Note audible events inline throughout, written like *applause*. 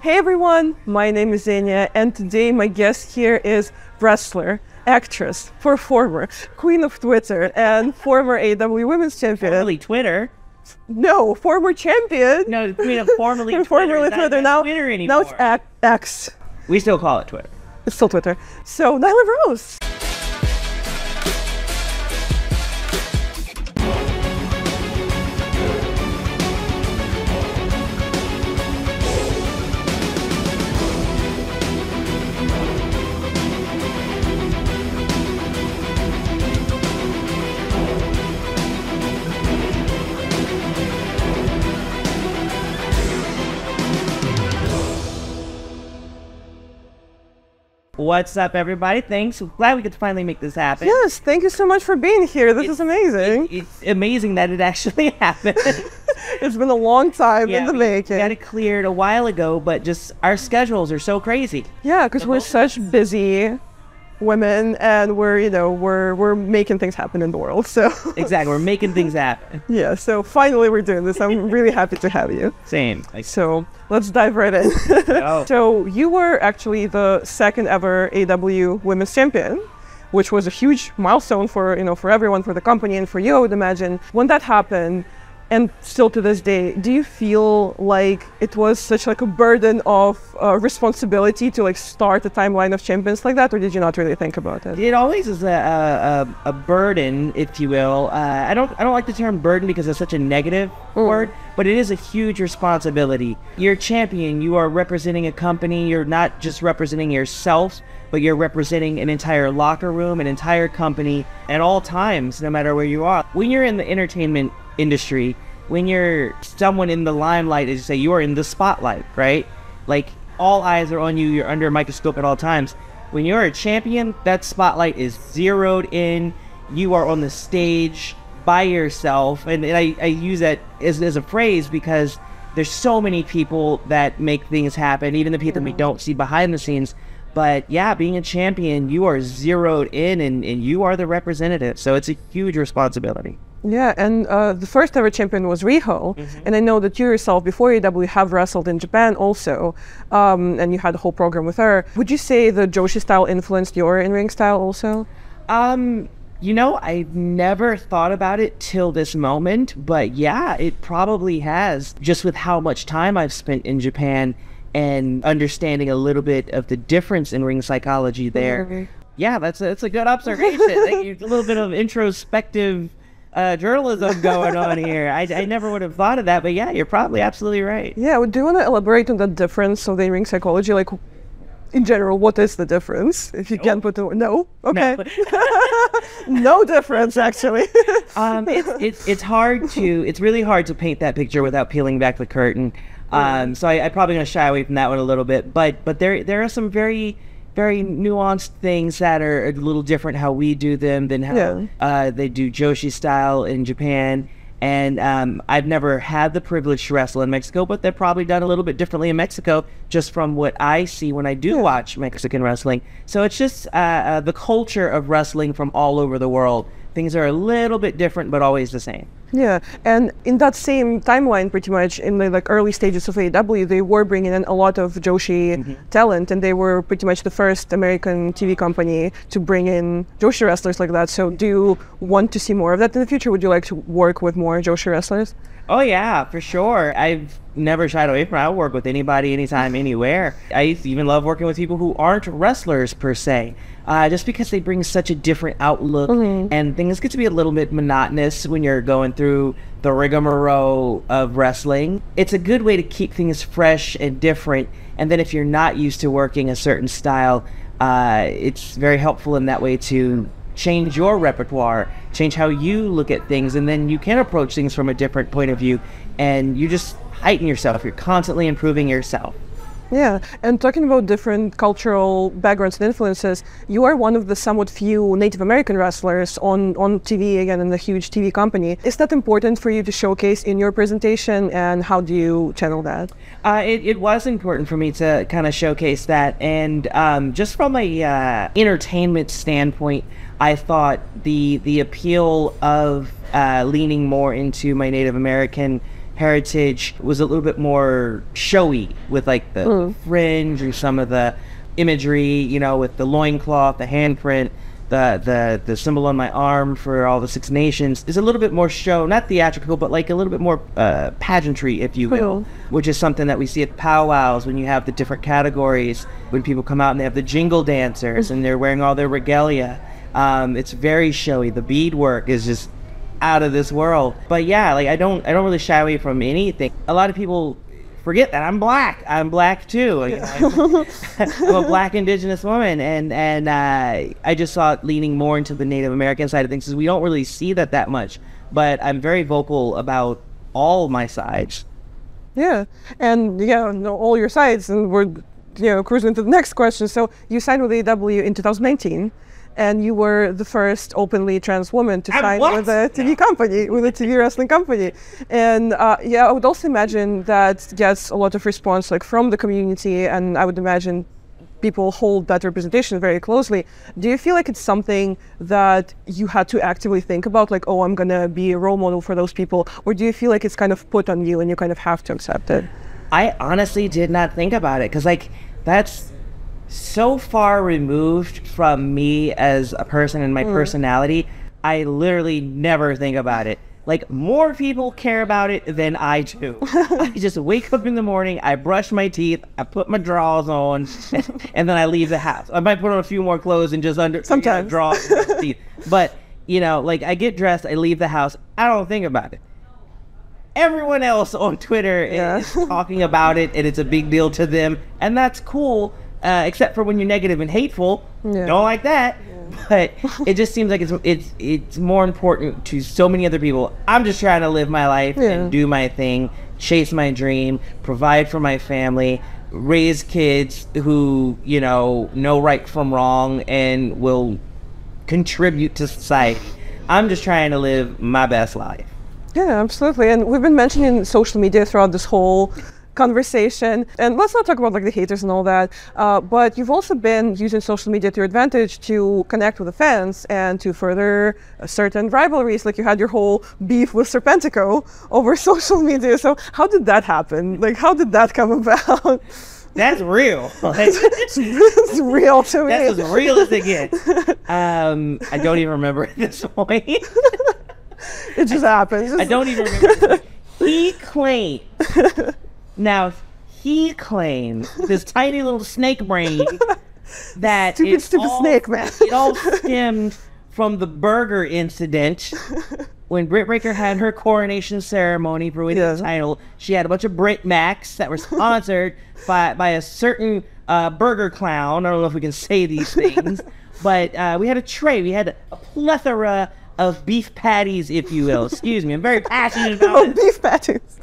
Hey everyone, my name is Xenia, and today my guest here is wrestler, actress, performer, queen of Twitter, and former AEW Women's Champion. Formerly Twitter. No, former champion. No, queen of *laughs* formerly Twitter. formerly not Twitter. Now, Twitter anymore. now it's X. we still call it Twitter. It's still Twitter. So Nyla Rose. What's up, everybody? Thanks. Glad we could finally make this happen. Yes, thank you so much for being here. This is amazing. It's amazing that it actually *laughs* happened. *laughs* it's been a long time in the we making. got it cleared a while ago, but just our schedules are so crazy. Yeah, because we're such busy women, and we're you know we're we're making things happen in the world. So *laughs* Exactly. We're making things happen. yeah, so finally we're doing this. I'm really happy to have you. Same. So let's dive right in. *laughs* Oh. So you were actually the second ever AEW Women's Champion. Which was a huge milestone for you know for everyone, for the company, and for you. I would imagine when that happened, and still to this day, do you feel like it was such like a burden of uh, responsibility to like start a timeline of champions like that, or did you not really think about it? It always is a, a, a, burden, if you will. Uh, I don't I don't like the term burden because it's such a negative word, but it is a huge responsibility. You're a champion. You are representing a company. You're not just representing yourself, but you're representing an entire locker room, an entire company at all times, no matter where you are. When you're in the entertainment industry, when you're someone in the limelight, as you say, you are in the spotlight, right? Like all eyes are on you. You're under a microscope at all times. When you're a champion, that spotlight is zeroed in. You are on the stage by yourself. And, and I, I use that as, as a phrase because there's so many people that make things happen, even the people that we don't see behind the scenes. But yeah, being a champion, you are zeroed in and, and you are the representative. So it's a huge responsibility. Yeah, and uh, the first ever champion was Riho, Mm-hmm. and I know that you yourself, before AEW, have wrestled in Japan also, um, and you had a whole program with her. Would you say the Joshi style influenced your in-ring style also? Um, you know, I never thought about it till this moment, but yeah, it probably has. Just with how much time I've spent in Japan and understanding a little bit of the difference in ring psychology there. Mhm. Yeah, that's a, that's a good observation. Thank you. a little bit of introspective uh, journalism going on here. I, I never would have thought of that, but yeah, you're probably absolutely right. Yeah, do you want to elaborate on the difference of the in-ring psychology? Like, in general, what is the difference? If you can put the no, okay, *laughs* no difference actually. *laughs* um, it's, it's it's hard to it's really hard to paint that picture without peeling back the curtain. Um, so I, I'm probably gonna shy away from that one a little bit. But but there there are some very very nuanced things that are a little different how we do them than how Yeah. uh, they do Joshi style in Japan. And um, I've never had the privilege to wrestle in Mexico, but they're probably done a little bit differently in Mexico, just from what I see when I do watch Mexican wrestling. So it's just uh, uh, the culture of wrestling from all over the world. Things are a little bit different, but always the same. Yeah, and in that same timeline, pretty much in the like early stages of AEW, they were bringing in a lot of Joshi mm-hmm. talent, and they were pretty much the first American TV company to bring in Joshi wrestlers like that. So, do you want to see more of that in the future? Would you like to work with more Joshi wrestlers? Oh yeah, for sure. I've never shied away from it. I'll work with anybody, anytime, anywhere. I even love working with people who aren't wrestlers per se, uh, just because they bring such a different outlook, and things get to be a little bit monotonous when you're going through the rigmarole of wrestling. It's a good way to keep things fresh and different. And then if you're not used to working a certain style, uh, it's very helpful in that way to change your repertoire, change how you look at things, and then you can approach things from a different point of view, and you just heighten yourself. You're constantly improving yourself. Yeah, and talking about different cultural backgrounds and influences, you are one of the somewhat few Native American wrestlers on, on TV, again, in a huge TV company. Is that important for you to showcase in your presentation, and how do you channel that? Uh, it, it was important for me to kind of showcase that, and um, just from a uh, entertainment standpoint, I thought the the appeal of uh, leaning more into my Native American heritage was a little bit more showy with like the fringe and some of the imagery, you know, with the loincloth, the handprint, the the the symbol on my arm for all the Six Nations is a little bit more show, not theatrical, but like a little bit more uh, pageantry, if you will, Cool. which is something that we see at powwows when you have the different categories. When people come out and they have the jingle dancers and they're wearing all their regalia, um, it's very showy. The beadwork is just out of this world. But yeah, like I don't I don't really shy away from anything. A lot of people forget that I'm black. I'm black too. Like, *laughs* I'm, *laughs* I'm a black indigenous woman, and and uh, I just saw it leaning more into the Native American side of things because we don't really see that that much. But I'm very vocal about all my sides. Yeah, and yeah, know all your sides, and we're you know cruising to the next question. So you signed with AEW in 2019, and you were the first openly trans woman to I'm sign what? with a TV company, with a TV wrestling company. And uh, yeah, I would also imagine that gets a lot of response like from the community, and I would imagine people hold that representation very closely. Do you feel like it's something that you had to actively think about, like, oh, I'm gonna be a role model for those people, or do you feel like it's kind of put on you and you kind of have to accept it? I honestly did not think about it because, like, that's so far removed from me as a person and my mm. personality. I literally never think about it. Like, more people care about it than I do. *laughs* I just wake up in the morning, I brush my teeth, I put my drawers on, *laughs* and then I leave the house. I might put on a few more clothes and just under Sometimes. you know, drawers teeth. *laughs* But, you know, like, I get dressed, I leave the house, I don't think about it everyone else on Twitter Yeah. is talking about it and it's a big deal to them, and that's cool. Uh, except for when you're negative and hateful, Yeah. don't like that. But it just seems like it's it's it's more important to so many other people. I'm just trying to live my life Yeah. and do my thing, chase my dream, provide for my family, raise kids who you know know right from wrong and will contribute to society. I'm just trying to live my best life. Yeah, absolutely. And we've been mentioning social media throughout this whole conversation. And let's not talk about like the haters and all that. Uh, but you've also been using social media to your advantage to connect with the fans and to further uh, certain rivalries. Like you had your whole beef with Serpentico over *laughs* social media. So how did that happen? Like how did that come *laughs* about? That's real. *laughs* It's real to me. That's as real as it gets. Um, I don't even remember at this point. it just happens. I don't even remember. He claimed. Now, he claims this *laughs* tiny little snake brain that Stupid, it stupid all- snake, man. it all stemmed from the burger incident. *laughs* When Britt Baker had her coronation ceremony for winning Yeah. the title, she had a bunch of Britt Macs that were sponsored *laughs* by, by a certain uh, burger clown. I don't know if we can say these things, but uh, we had a tray. We had a plethora of beef patties, if you will. Excuse me. I'm very passionate about Oh, it. beef patties.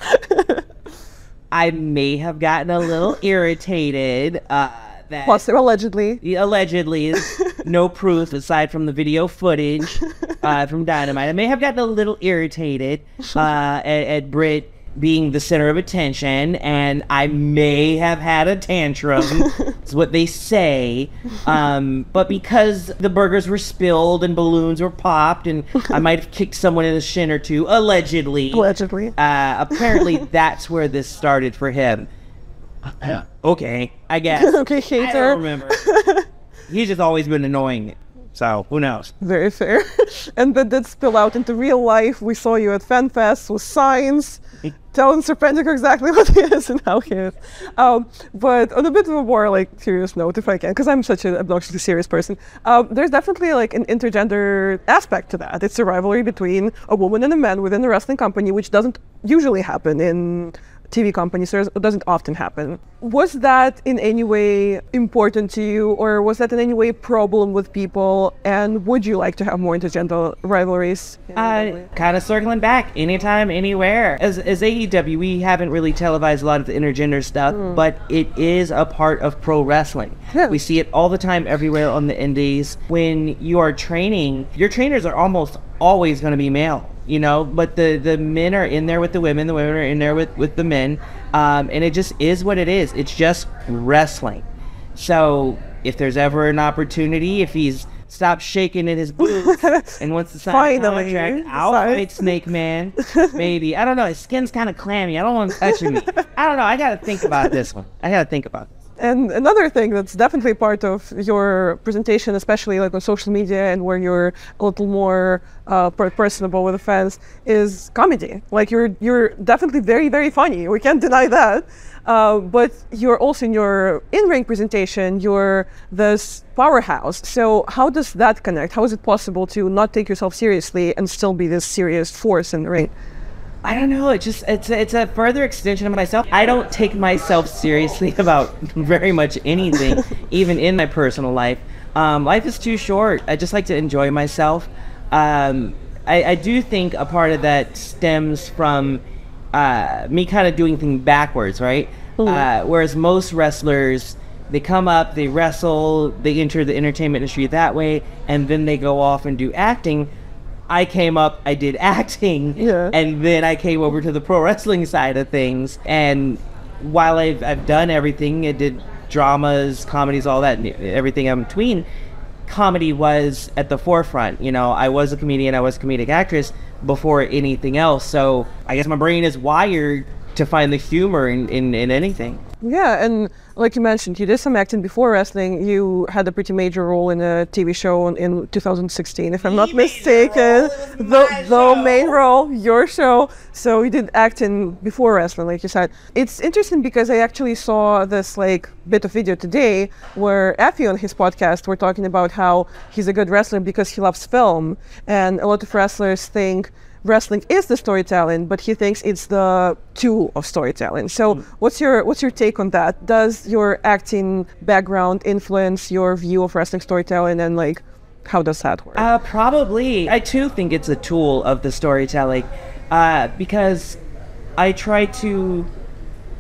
I may have gotten a little *laughs* irritated. Uh, that Plus, allegedly. allegedly *laughs* no proof aside from the video footage uh, from *laughs* Dynamite. I may have gotten a little irritated uh, at, at Britt being the center of attention, and I may have had a tantrum. *laughs* It's what they say. Um, but because the burgers were spilled and balloons were popped, and I might have kicked someone in the shin or two, allegedly. Allegedly. Uh, apparently, *laughs* that's where this started for him. Okay, I guess. *laughs* Okay, I don't remember. He's just always been annoying. So who knows? Very fair. *laughs* and that did spill out into real life. We saw you at FanFest with signs telling Serpentico exactly *laughs* what he is and how he is. Um, but on a bit of a more like serious note, if I can, because I'm such an obnoxiously serious person, um, there's definitely like an intergender aspect to that. It's a rivalry between a woman and a man within the wrestling company, which doesn't usually happen in TV companies, or it doesn't often happen. Was that in any way important to you, or was that in any way a problem with people? And would you like to have more intergender rivalries? Uh, kind of circling back, anytime, anywhere. As, as AEW, we haven't really televised a lot of the intergender stuff, but it is a part of pro wrestling. Yeah. We see it all the time, everywhere on the indies. When you are training, your trainers are almost always going to be male. You know, but the the men are in there with the women, the women are in there with with the men, um, and it just is what it is. It's just wrestling. So if there's ever an opportunity, if he's stop shaking in his *laughs* boots and wants to sign a contract. I'll Fine. fight Snake Man. *laughs* Maybe. I don't know. His skin's kind of clammy. I don't want him touching me. I don't know. I got to think about this one. I got to think about this. And another thing that's definitely part of your presentation, especially like on social media and where you're a little more uh, personable with the fans, is comedy. Like you're you're definitely very very funny. We can't deny that. Uh, but you're also in your in-ring presentation, you're this powerhouse. So how does that connect? How is it possible to not take yourself seriously and still be this serious force in the ring? I don't know. It just it's a, it's a further extension of myself. I don't take myself seriously *laughs* about very much anything, *laughs* even in my personal life. Um, life is too short. I just like to enjoy myself. Um, I, I do think a part of that stems from uh, me kind of doing things backwards, right? Uh, whereas most wrestlers, they come up, they wrestle, they enter the entertainment industry that way, and then they go off and do acting. I came up, I did *laughs* acting, Yeah. and then I came over to the pro wrestling side of things. And while I've, I've done everything, I did dramas, comedies, all that, everything in between, comedy was at the forefront. You know, I was a comedian, I was a comedic actress before anything else. So I guess my brain is wired to find the humor in, in, in anything. Yeah, and like you mentioned, you did some acting before wrestling. You had a pretty major role in a TV show in, in 2016, if I'm not mistaken. The, the main role, your show. So you did acting before wrestling, like you said. It's interesting because I actually saw this like bit of video today where Effy on his podcast were talking about how he's a good wrestler because he loves film, and a lot of wrestlers think wrestling is the storytelling, but he thinks it's the tool of storytelling. So, what's your what's your take on that? Does your acting background influence your view of wrestling storytelling, and like, how does that work? Uh, probably. I too think it's a tool of the storytelling uh, because I try to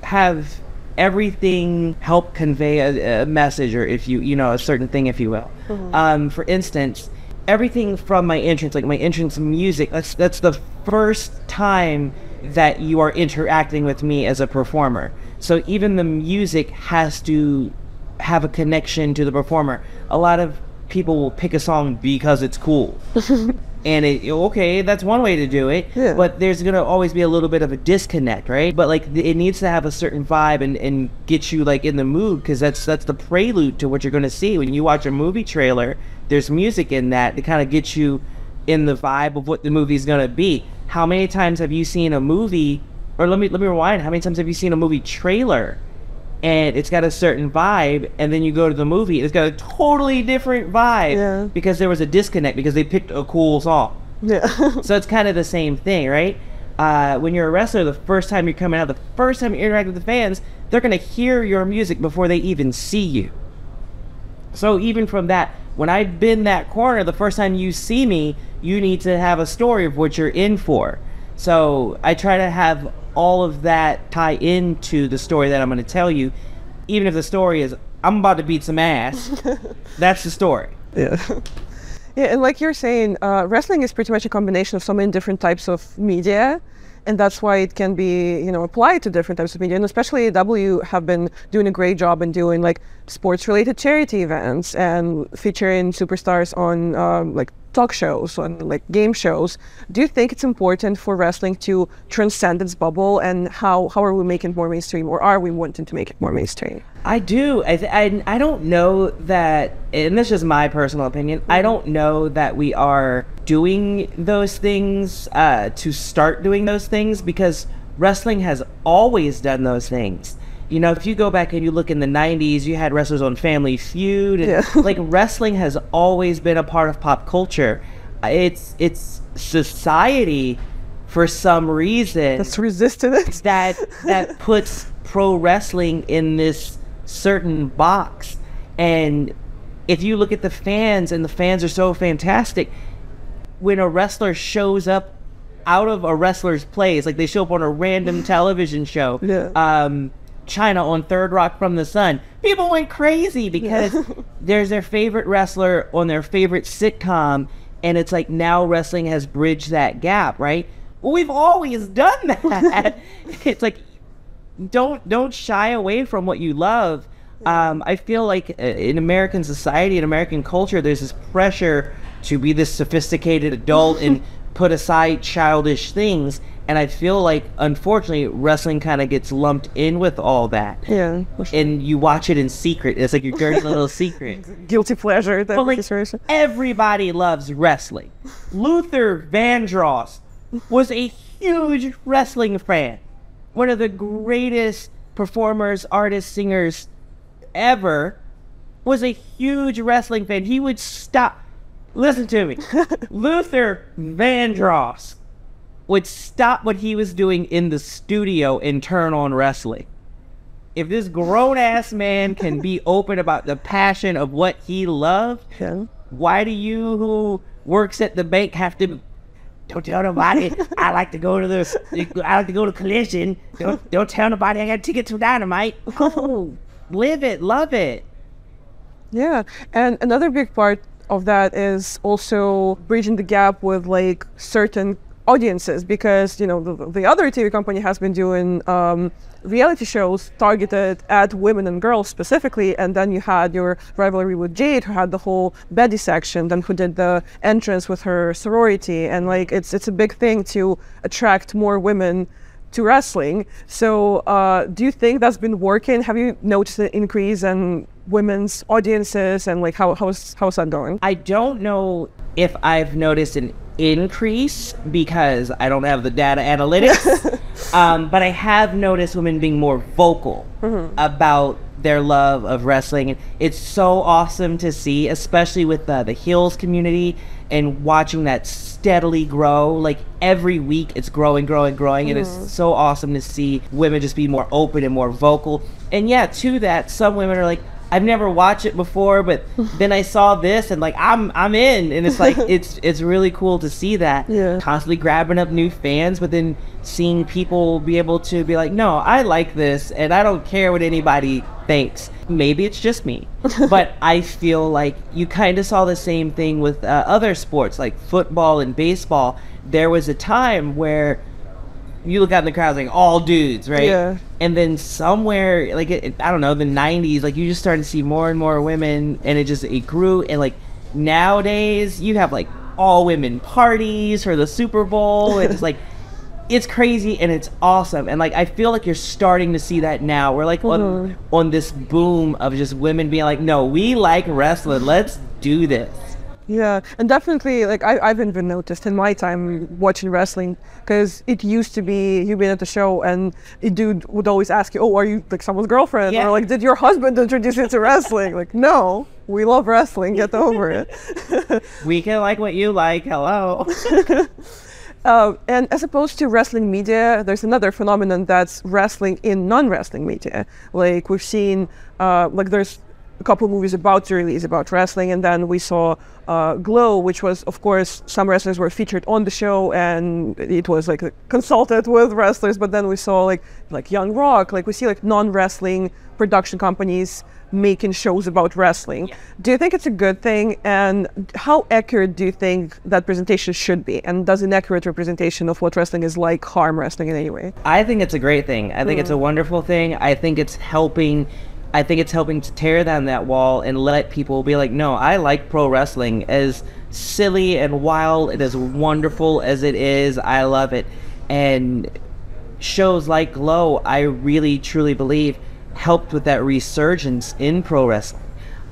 have everything help convey a, a message or if you you know a certain thing if you will um, for instance everything from my entrance like my entrance music that's that's the first time that you are interacting with me as a performer. So even the music has to have a connection to the performer. A lot of people will pick a song because it's cool. *laughs* And it okay that's one way to do it Yeah. but there's gonna always be a little bit of a disconnect right? But like it needs to have a certain vibe and, and get you like in the mood because that's that's the prelude to what you're gonna see when you watch a movie trailer there's music in that to kind of get you in the vibe of what the movie's gonna be how many times have you seen a movie or let me let me rewind how many times have you seen a movie trailer and it's got a certain vibe and then you go to the movie it's got a totally different vibe Yeah. because there was a disconnect because they picked a cool song yeah, *laughs* so it's kind of the same thing, right? Uh, when you're a wrestler, the first time you're coming out, the first time you interact with the fans, they're gonna hear your music before they even see you. So even from that, when I bend that corner, the first time you see me, you need to have a story of what you're in for. So I try to have all of that tie into the story that I'm gonna tell you, even if the story is I'm about to beat some ass. *laughs* that's the story. yeah. *laughs* Yeah, and like you're saying, uh, wrestling is pretty much a combination of so many different types of media, and that's why it can be, you know, applied to different types of media. And especially AEW have been doing a great job in doing like sports-related charity events and featuring superstars on um, like talk shows, and like game shows. Do you think it's important for wrestling to transcend its bubble, and how how are we making it more mainstream, or are we wanting to make it more mainstream? I do. I, th- I I don't know that, and this is my personal opinion. I don't know that we are doing those things uh, to start doing those things because wrestling has always done those things. You know, if you go back and you look in the '90s, you had wrestlers on Family Feud. And, Yeah. like wrestling has always been a part of pop culture. It's it's society for some reason That's resisted it. that that *laughs* puts pro wrestling in this certain box and if you look at the fans and the fans are so fantastic when a wrestler shows up out of a wrestler's place like they show up on a random *laughs* television show Yeah. um Chyna on Third Rock from the Sun. People went crazy because *laughs* there's their favorite wrestler on their favorite sitcom, and it's like now wrestling has bridged that gap, right? Well, we've always done that. *laughs* *laughs* it's like don't don't shy away from what you love. Um, I feel like uh, in American society, in American culture, there's this pressure to be this sophisticated adult and put aside childish things. And I feel like, unfortunately, wrestling kind of gets lumped in with all that. Yeah. And you watch it in secret. It's like your dirty little *laughs* secret. Guilty pleasure. That But like situation. everybody loves wrestling. Luther Vandross was a huge wrestling fan. One of the greatest performers, artists, singers ever was a huge wrestling fan. He would stop listen to me. *laughs* Luther Vandross would stop what he was doing in the studio and turn on wrestling. If this grown ass man can be *laughs* open about the passion of what he loved, Yeah. why do you who works at the bank have to don't tell nobody *laughs* I like to go to the I like to go to collision. Don't don't tell nobody I got a ticket to dynamite. *laughs* Oh, live it, love it. Yeah, and another big part of that is also bridging the gap with like certain audiences because you know the, the other TV company has been doing um, reality shows targeted at women and girls specifically, and then you had your rivalry with Jade, who had the whole Baddie Section, then who did the entrance with her sorority, and like it's it's a big thing to attract more women to wrestling. So, uh, do you think that's been working? Have you noticed an increase in women's audiences and like how how's how's that going? I don't know if I've noticed an increase because I don't have the data analytics, *laughs* um, but I have noticed women being more vocal about their love of wrestling. And it's so awesome to see, especially with uh, the heels community and watching that steadily grow. Like every week, it's growing, growing, growing, and it's so awesome to see women just be more open and more vocal. And yeah, to that, some women are like, I've never watched it before, but *laughs* then I saw this and like I'm I'm in, and it's like *laughs* it's it's really cool to see that. Yeah. Constantly grabbing up new fans, but then seeing people be able to be like, no, I like this, and I don't care what anybody thinks. Maybe it's just me, *laughs* but I feel like you kind of saw the same thing with uh, other sports like football and baseball. There was a time where you look out in the crowd like all dudes, right? Yeah. And then somewhere, like it, I don't know, the '90s, like you just started to see more and more women, and it just it grew. And like nowadays, you have like all women parties for the Super Bowl. It's like *laughs* it's crazy and it's awesome. And like I feel like you're starting to see that now. We're like on mm-hmm. on this boom of just women being like, no, we like wrestling. Let's do this. Yeah, and definitely, like I, I've even noticed in my time watching wrestling, because it used to be you've been at the show and a dude would always ask you, "Oh, are you like someone's girlfriend?" Yeah. Or like, "Did your husband introduce you to wrestling?" like, no, we love wrestling. Get over it. *laughs* We can like what you like. Hello. *laughs* Uh, and as opposed to wrestling media, there's another phenomenon that's wrestling in non-wrestling media. Like we've seen, uh, like there's a couple movies about to release about wrestling, and then we saw uh, Glow, which was, of course, some wrestlers were featured on the show, and it was like consulted with wrestlers. But then we saw like like Young Rock, like we see like non-wrestling production companies making shows about wrestling. Do you think it's a good thing? And how accurate do you think that presentation should be? And does inaccurate representation of what wrestling is like harm wrestling in any way? I think it's a great thing. I think it's a wonderful thing. I think it's helping. I think it's helping to tear down that wall and let people be like, no, I like pro wrestling. As silly and wild and as wonderful as it is, I love it. And shows like Glow, I really truly believe helped with that resurgence in pro wrestling.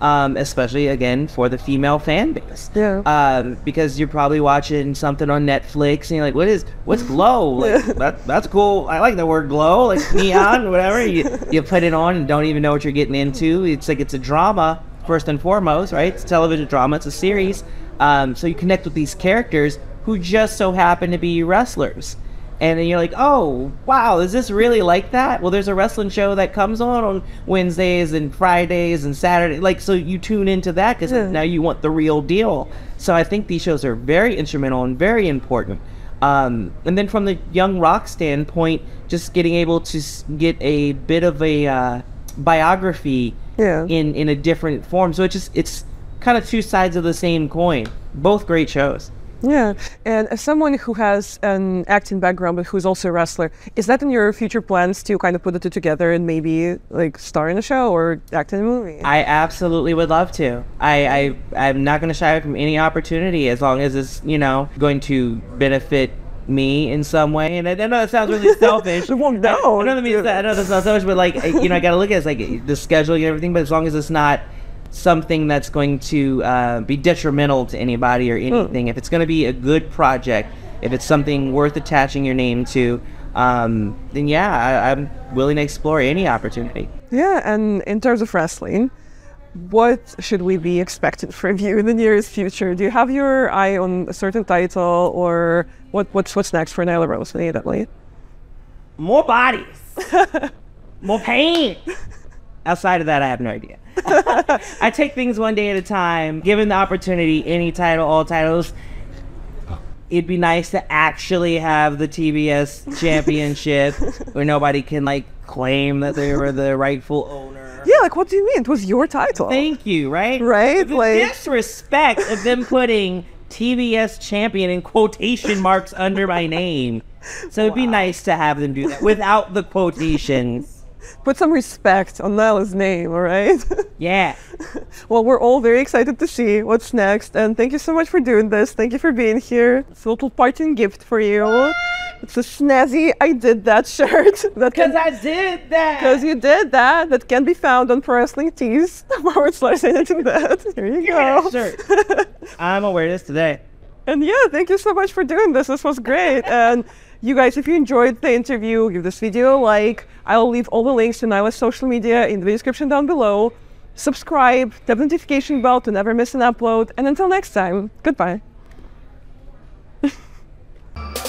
Um, especially again for the female fan base. Yeah. Um, because you're probably watching something on Netflix and you're like, what is what's glow? *laughs* Like that that's cool. I like the word glow, like neon, *laughs* whatever. You you put it on and don't even know what you're getting into. It's like it's a drama first and foremost, right? It's a television drama, it's a series. Um, so you connect with these characters who just so happen to be wrestlers. And then you're like, oh, wow, is this really like that? Well, there's a wrestling show that comes on on Wednesdays and Fridays and Saturday. Like, so you tune into that because Yeah. now you want the real deal. So I think these shows are very instrumental and very important. Um, and then from the young rock standpoint, just getting able to get a bit of a uh, biography Yeah. in in a different form. So it's just it's kind of two sides of the same coin. Both great shows. Yeah, and as someone who has an acting background but who's also a wrestler, is that in your future plans to kind of put the two together and maybe like star in a show or act in a movie? I absolutely would love to. I, I I'm not going to shy away from any opportunity as long as it's you know going to benefit me in some way. And I, I know that sounds really *laughs* selfish. well, no. I, I know that means that, I know that's not selfish, but like you know I got to look at it as like the scheduling and everything. But as long as it's not something that's going to uh, be detrimental to anybody or anything, if it's going to be a good project, if it's something worth attaching your name to. Um, then yeah, I, I'm willing to explore any opportunity. Yeah, and in terms of wrestling, what should we be expecting *laughs* from you in the nearest future? Do you have your eye on a certain title, or what, what's what's next for Nyla Rose AEW? More bodies, *laughs* more pain. Outside of that, I have no idea. *laughs* I take things one day at a time. Given the opportunity, any title, all titles, oh. it'd be nice to actually have the TBS championship *laughs* where nobody can like claim that they were the rightful owner. Yeah, like what do you mean? It was your title. Thank you, right? Right, The like- disrespect of them putting TBS champion in quotation marks under my name. So it'd be nice to have them do that without the quotations. Put some respect on Nyla's name, all right? *laughs* Yeah. well, we're all very excited to see what's next, and thank you so much for doing this. Thank you for being here. It's a little parting gift for you. It's a snazzy I did that shirt *laughs* Because I did that. Because you did that. That can be found on Pro Wrestling Tees. forward slash anything that. Here you go. Shirt. *laughs* I'm aware of this today. And yeah, thank you so much for doing this. This was great. and you guys, if you enjoyed the interview, give this video a like. I will leave all the links to Nyla's social media in the description down below. Subscribe, tap the notification bell to never miss an upload, and until next time, goodbye. *laughs*